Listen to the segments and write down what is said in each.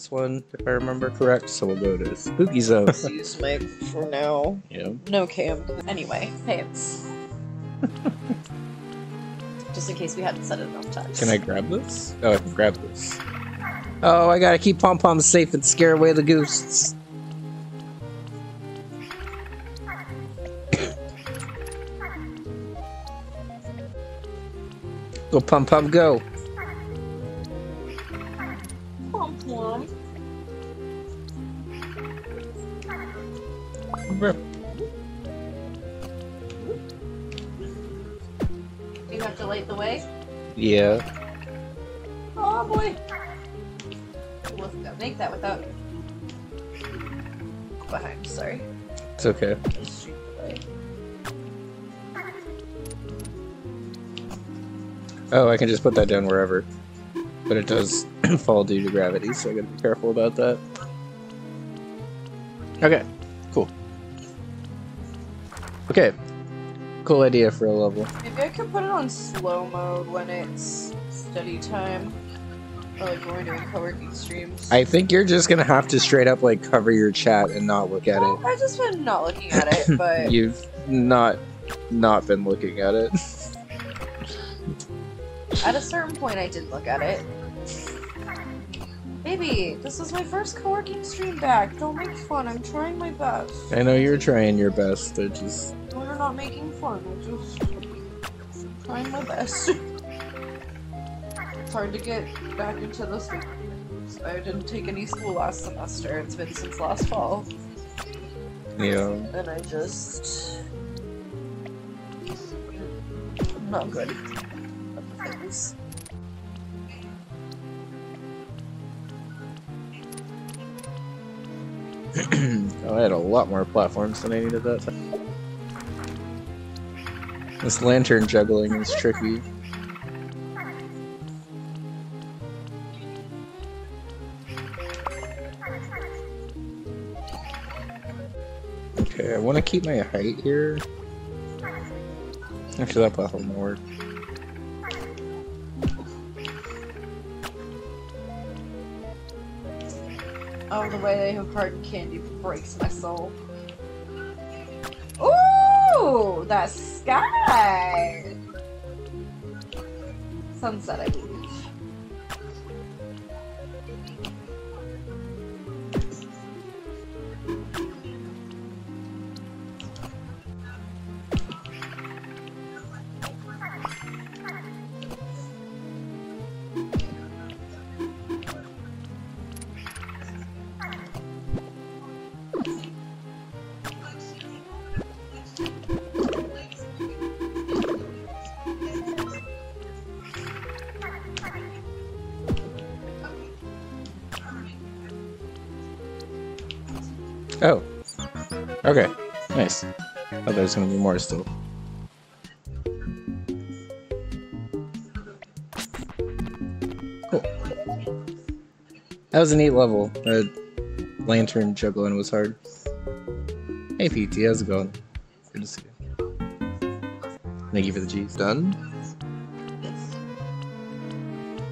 this one, if I remember correct. So we'll go to Spooky Zone. Use Mike for now. yeah. No cam. Anyway, pants. Just in case we hadn't said it enough times. Can I grab this? Oh, I can grab this. Oh, I gotta keep Pom Pom safe and scare away the ghosts. Go Pom Pom, go. Do you have to light the way? Yeah. Oh boy. We'll make that without behind. Sorry. It's okay. Just shoot the light. Oh, I can just put that down wherever. But it does fall due to gravity, so I gotta be careful about that. Okay, cool. Okay, cool idea for a level. Maybe I could put it on slow mode when it's study time. Or like when we're doing co-working streams. I think you're just gonna have to straight up like cover your chat and not look at Well, it. I've just been not looking at it, but You've not not been looking at it. at a certain point I did look at it. Baby, this is my first co-working stream back. Don't make fun. I'm trying my best. I know you're trying your best. I just No, you're not making fun. I'm just trying my best. it's hard to get back into this. I didn't take any school last semester. It's been since last fall. know. and I just I'm not good at things. oh, I had a lot more platforms than I needed that time. This lantern juggling is tricky. Okay, I want to keep my height here. Actually, that platform will work. Oh, the way they have cotton candy breaks my soul. Ooh, that sky. Sunset, I believe. Okay. Nice. Oh, there's gonna be more still. Cool. That was a neat level. The lantern juggling was hard. Hey PT, how's it going? Good to see you. Thank you for the G's. Done?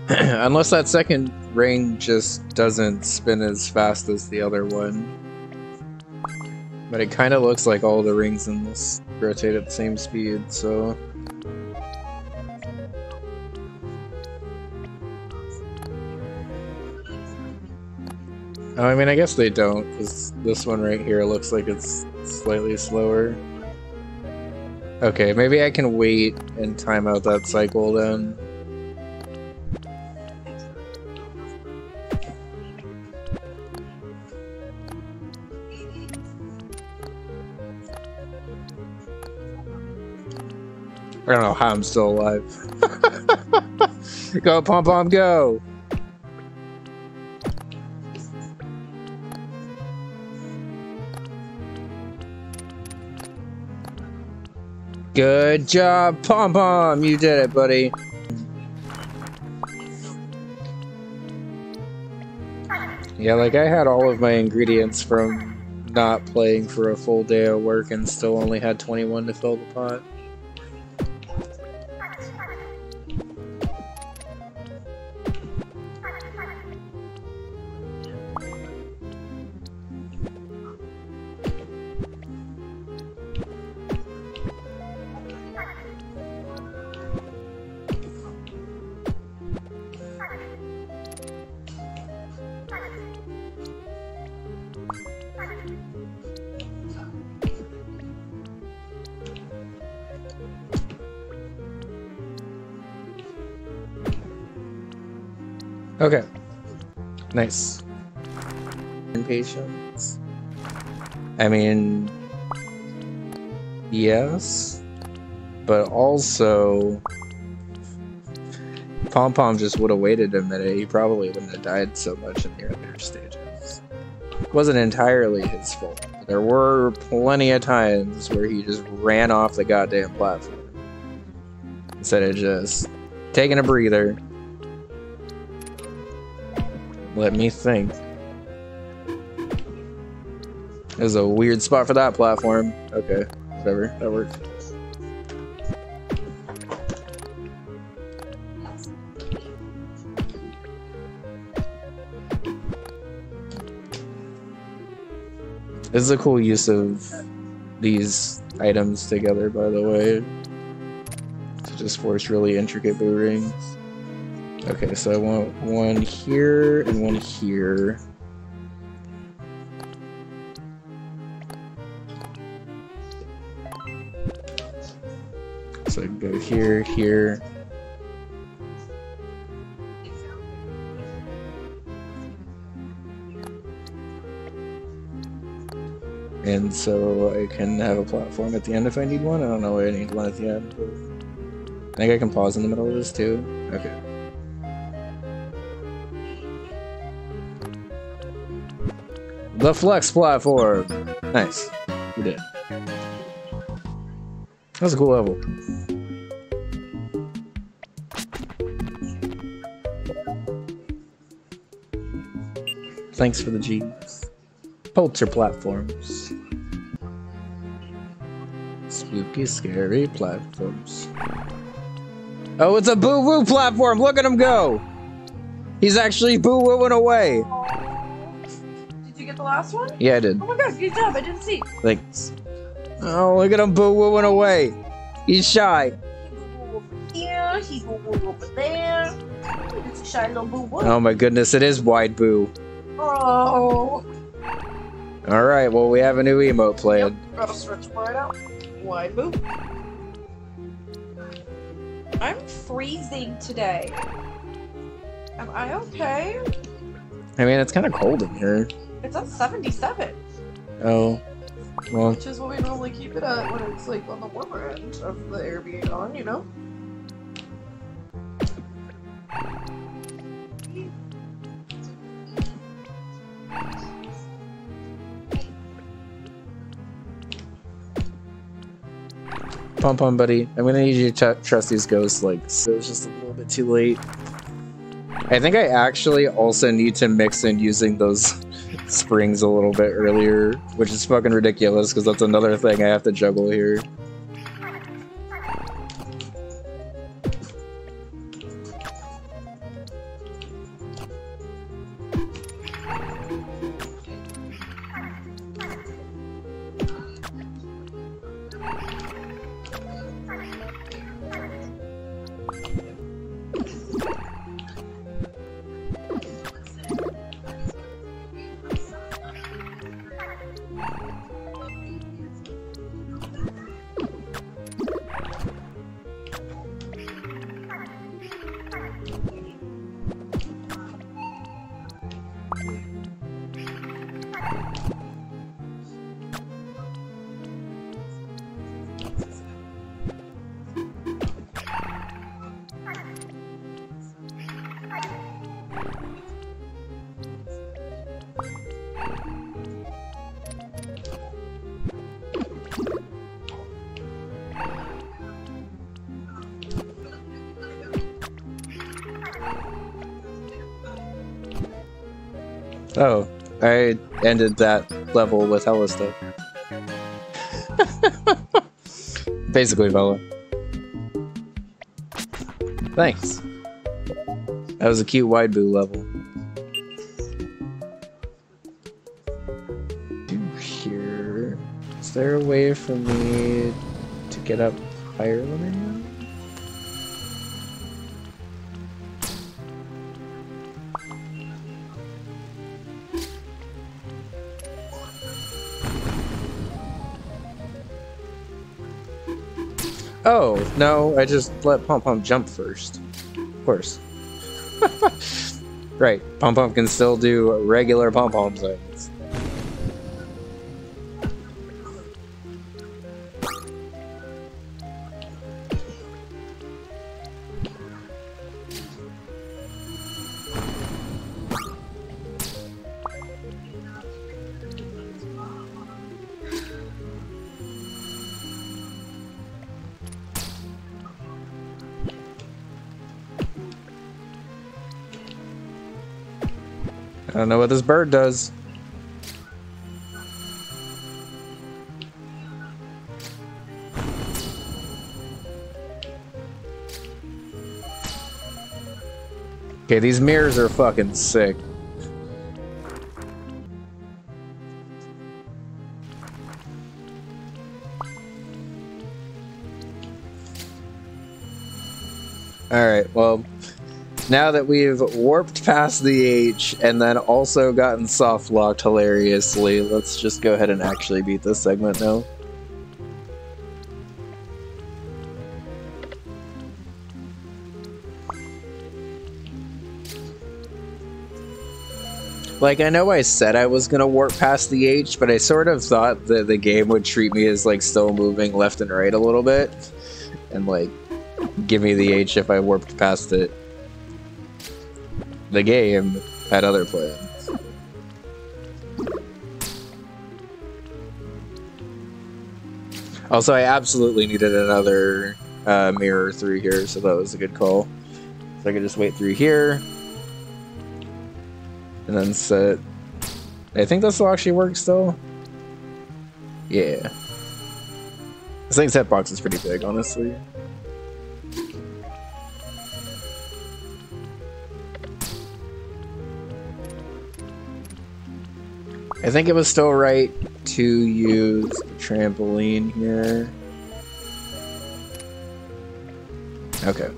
Unless that second ring just doesn't spin as fast as the other one. But it kind of looks like all the rings in this rotate at the same speed, so... Oh, I mean, I guess they don't, because this one right here looks like it's slightly slower. Okay, maybe I can wait and time out that cycle then. I don't know how I'm still alive. go, Pom Pom, go! Good job, Pom Pom! You did it, buddy. Yeah, like I had all of my ingredients from not playing for a full day of work and still only had 21 to fill the pot. Okay. Nice. Impatience. I mean, yes, but also Pom Pom just would have waited a minute. He probably wouldn't have died so much in the earlier stages. It wasn't entirely his fault. There were plenty of times where he just ran off the goddamn platform instead of just taking a breather. Let me think. There's a weird spot for that platform. Okay, whatever. That worked. This is a cool use of these items together, by the way. To just force really intricate boo rings. Okay, so I want one here and one here. So I go here, here. And so I can have a platform at the end if I need one. I don't know why I need one at the end. I think I can pause in the middle of this too. Okay. The flex platform. Nice. We did. That's a cool level. Thanks for the G's. Polter platforms. Spooky, scary platforms. Oh, it's a boo woo platform! Look at him go! He's actually boo wooing away! Last one? Yeah, I did. Oh my god, good job. I didn't see. Thanks. Oh, look at him boo wooing away! He's shy. He boo boo over here. He boo over there. It's a shy little boo. Oh my goodness, it is wide boo. Oh. Alright, well, we have a new emote planned. Gotta stretch right out. Wide boo. I'm freezing today. Am I okay? I mean, it's kind of cold in here. It's at 77, Oh. Well, which is what we normally keep it at when it's like on the warmer end of the air being on, you know? Pom Pom Buddy, I'm gonna need you to t- trust these ghosts, like, so it's just a little bit too late. I think I actually also need to mix in using those springs a little bit earlier, which is fucking ridiculous, because that's another thing I have to juggle here. Oh, I ended that level with hella stuff. Basically, Vela. Thanks. That was a cute wide boo level. Do here. Is there a way for me to get up higher than I Oh, no, I just let Pom Pom jump first. Of course. Right, Pom Pom can still do regular Pom Pom things. I don't know what this bird does. Okay, these mirrors are fucking sick. Now that we've warped past the H and then also gotten soft locked hilariously, let's just go ahead and actually beat this segment now. Like, I know I said I was gonna warp past the H, but I sort of thought that the game would treat me as, like, still moving left and right a little bit. And, like, give me the H if I warped past it. The game had other plans. Also, I absolutely needed another uh, mirror through here, so that was a good call. So I could just wait through here. And then set... I think this will actually work still. Yeah. This thing's hitbox is pretty big, honestly. I think it was still right to use the trampoline here. Okay.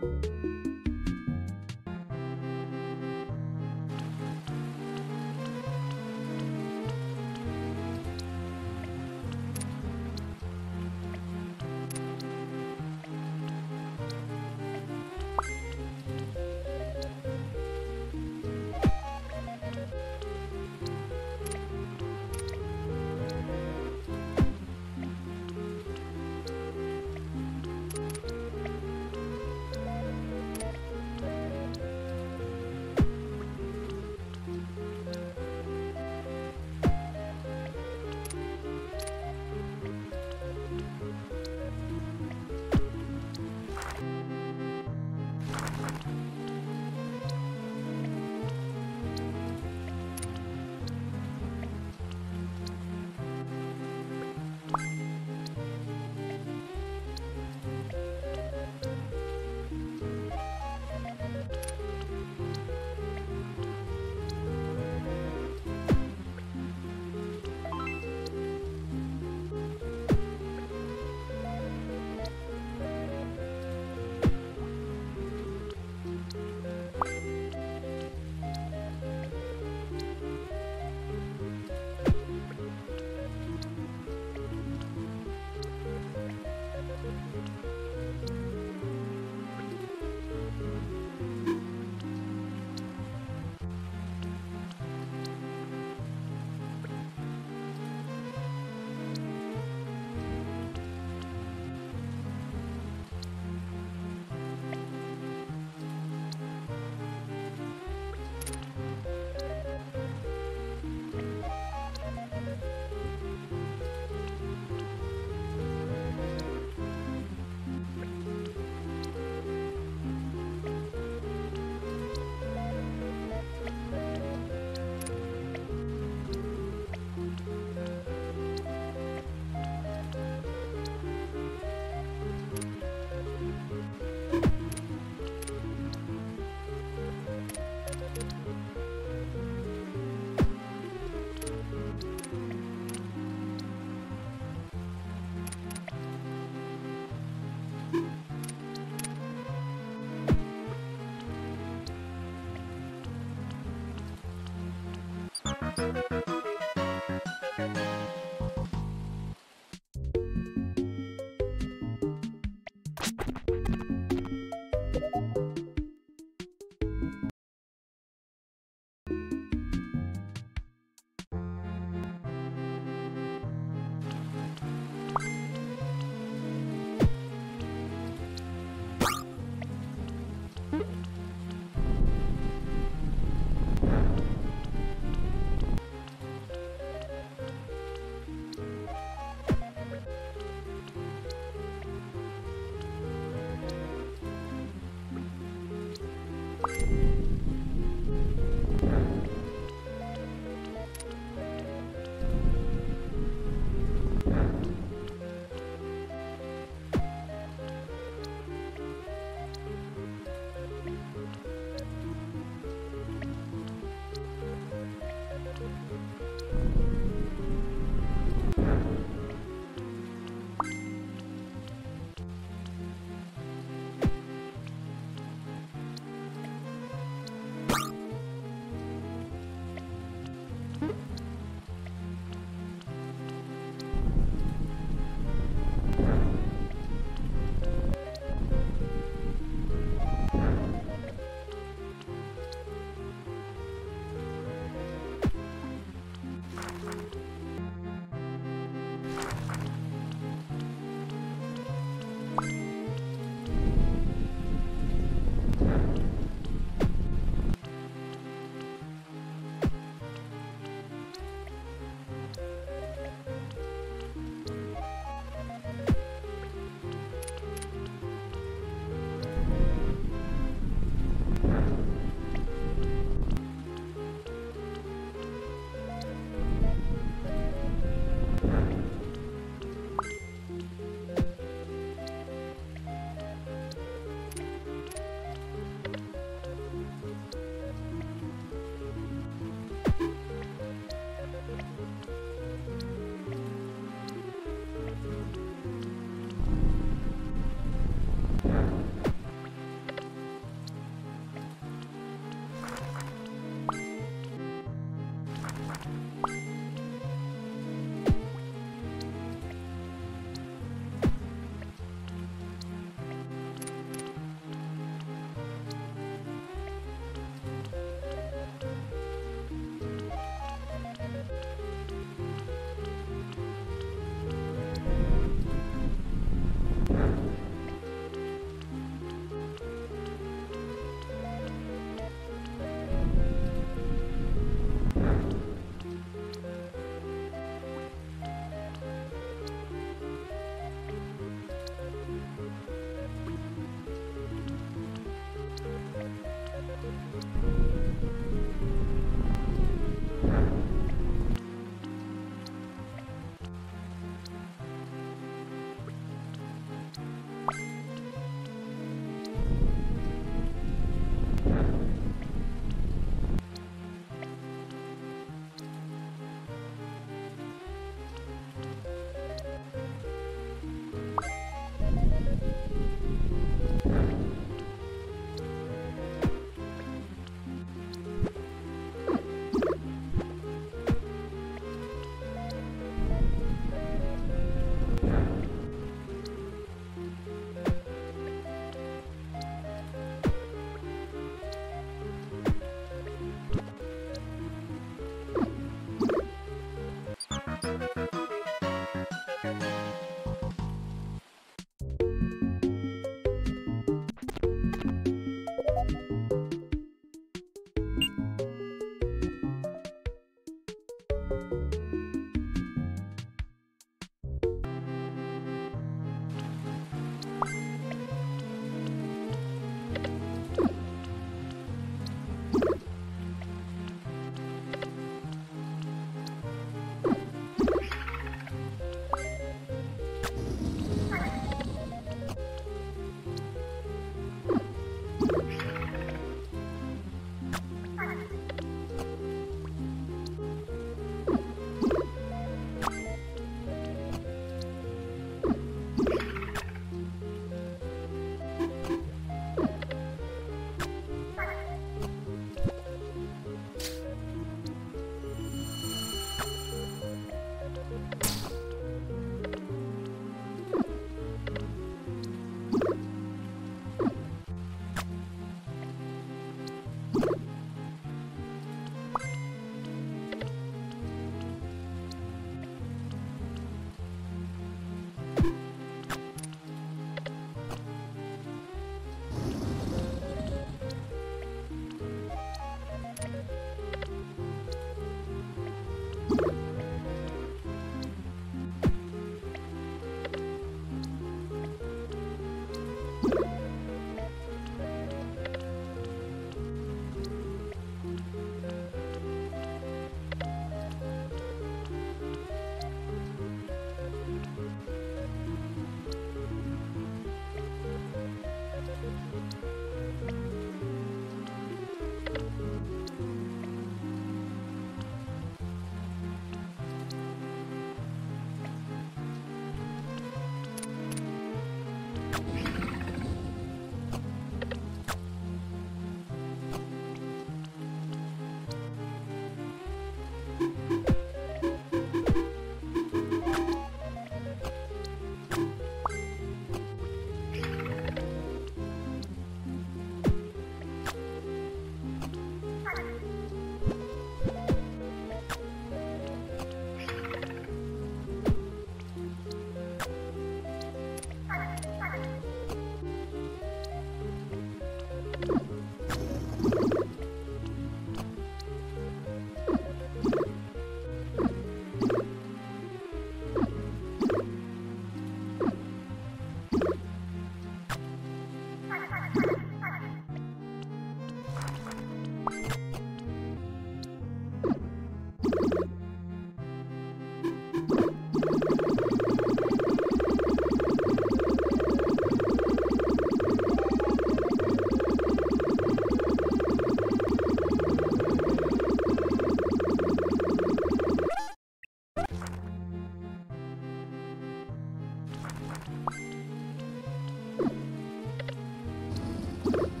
you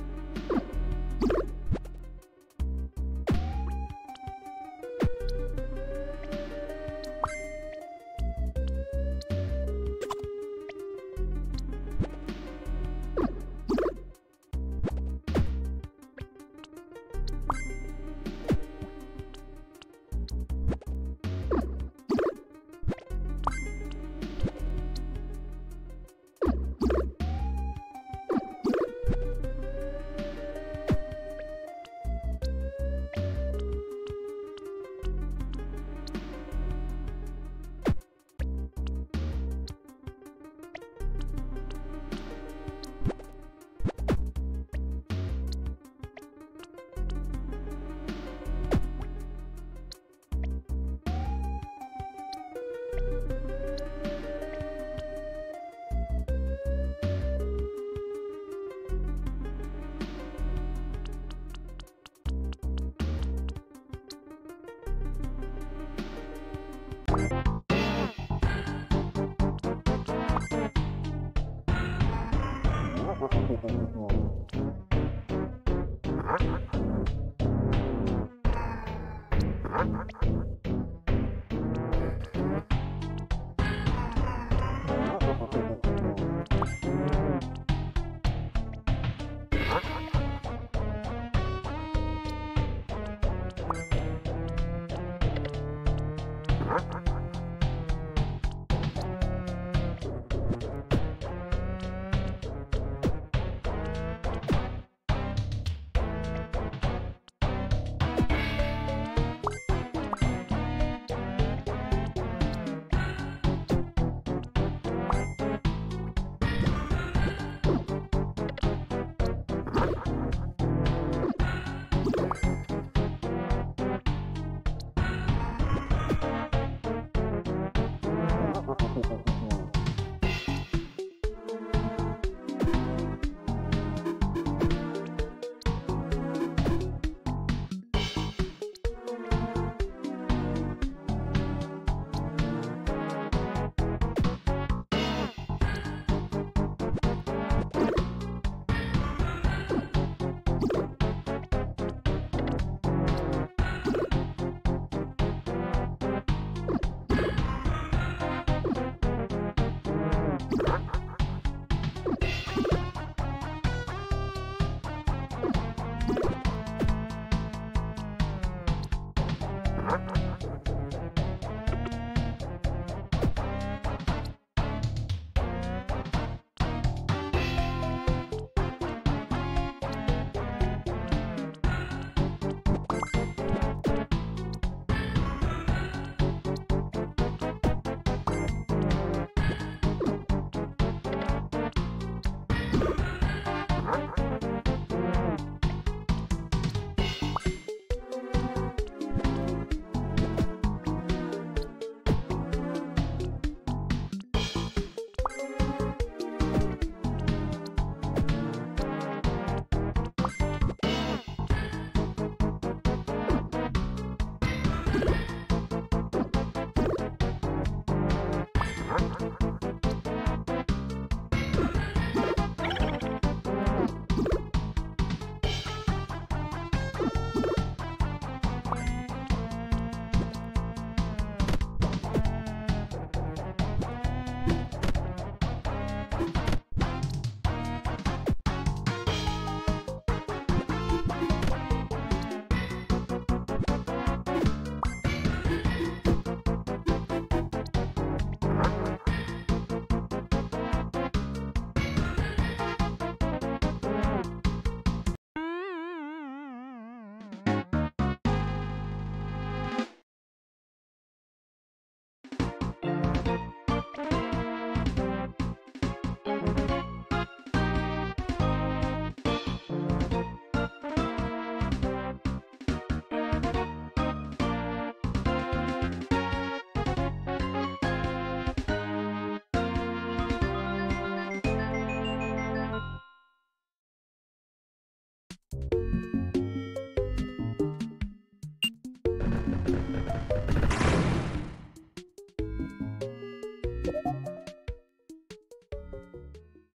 Oh.